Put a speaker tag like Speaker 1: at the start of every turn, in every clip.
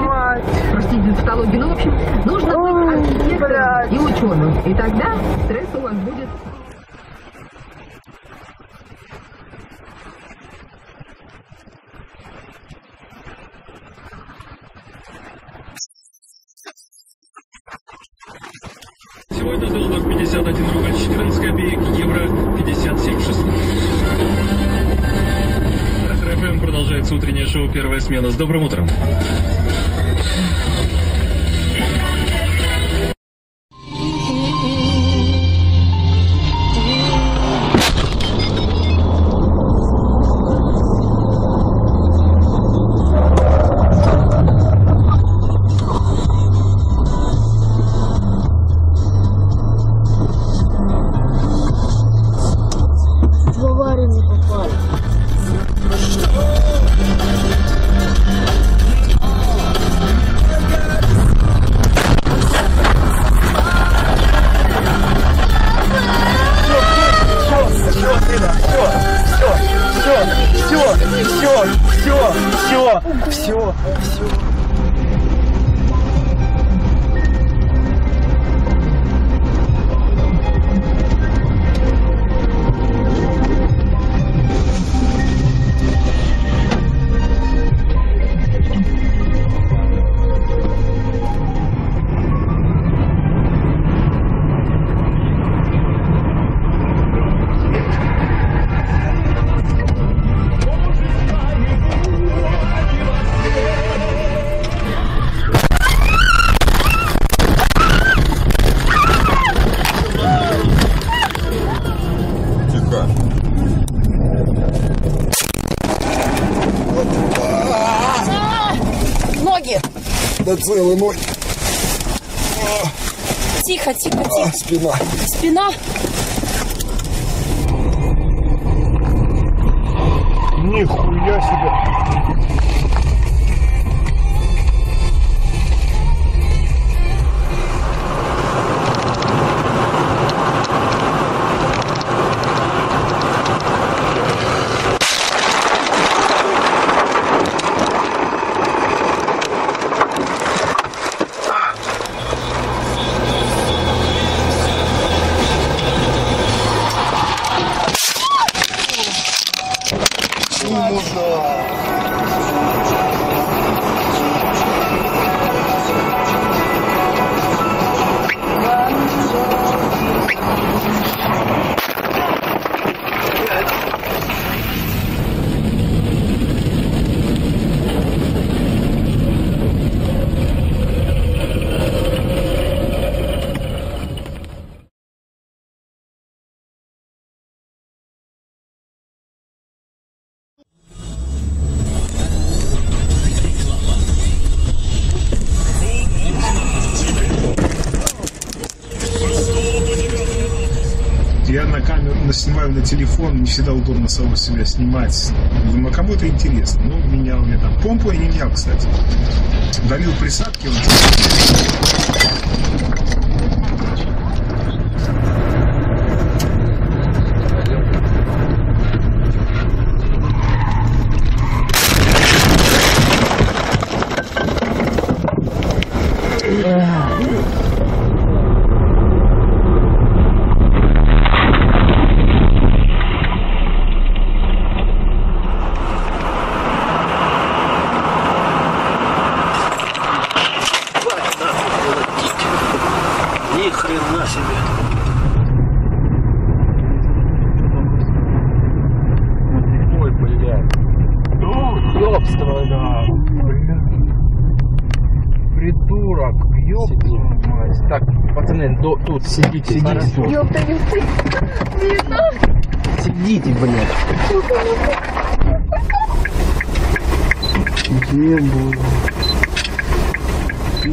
Speaker 1: мать.
Speaker 2: простите за тавтологию. Ну, в общем, нужно
Speaker 1: Ой,
Speaker 2: быть архитектором
Speaker 1: блядь.
Speaker 2: и ученым. И тогда стресс у вас будет
Speaker 3: утреннее шоу «Первая смена». С добрым утром.
Speaker 1: Все, все, все, все, все,
Speaker 4: на целый ночь.
Speaker 5: Тихо, тихо,
Speaker 4: а,
Speaker 5: тихо.
Speaker 4: А,
Speaker 5: спина.
Speaker 6: Спина. можно телефон, не всегда удобно самого себя снимать. Думаю, а кому это интересно? Ну, менял я там помпу, я не менял, кстати. Долил присадки. Вот.
Speaker 7: Ни хрена себе.
Speaker 1: Ой, блядь. Ёбственно. Придурок. Ёб твою мать. Так, пацаны, до, тут сидите. Сидите тут.
Speaker 2: Ёпта, ёпта.
Speaker 1: Сидите, блядь. Где было?
Speaker 5: Ты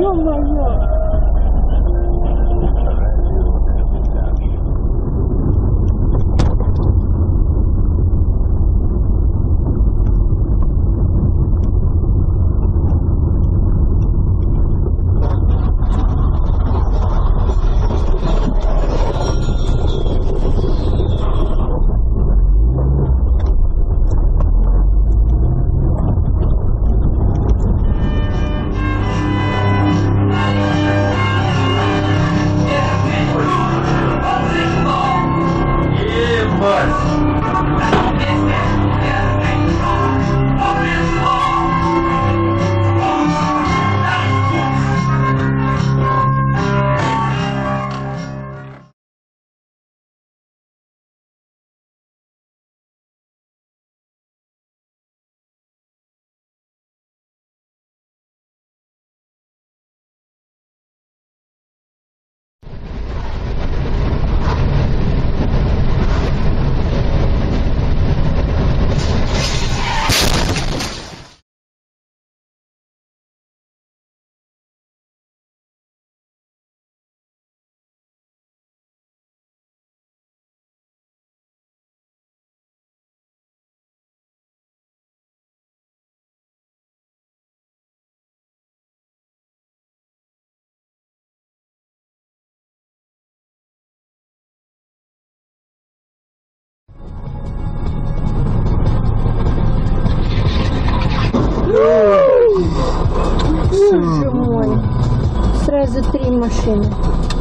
Speaker 5: 又没有 машины.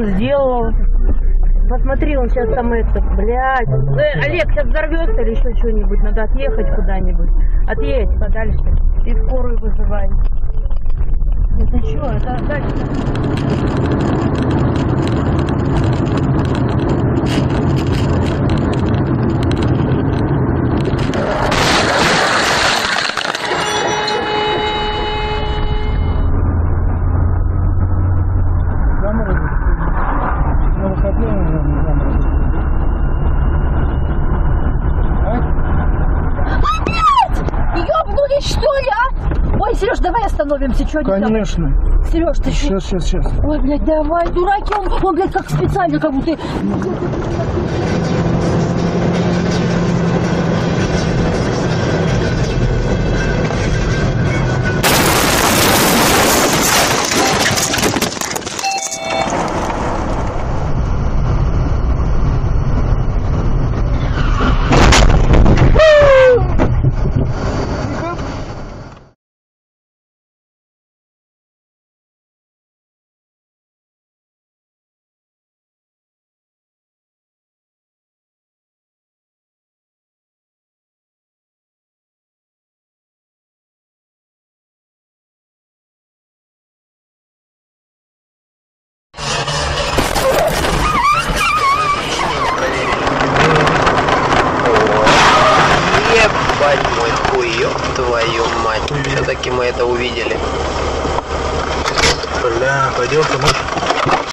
Speaker 5: он сделал? Посмотри, он сейчас там это, блядь. Э, Олег сейчас взорвется или еще что-нибудь. Надо отъехать куда-нибудь. Отъедь подальше. И скорую вызывай. Это что? Это дальше.
Speaker 8: Ёбнулись, что ли, а? Ой, Сереж, давай остановимся, что
Speaker 6: Конечно.
Speaker 8: Сереж, ты?
Speaker 6: Сейчас, сейчас, сейчас.
Speaker 8: Ой, блядь, давай, дураки, он, он, блядь, как специально, как будто...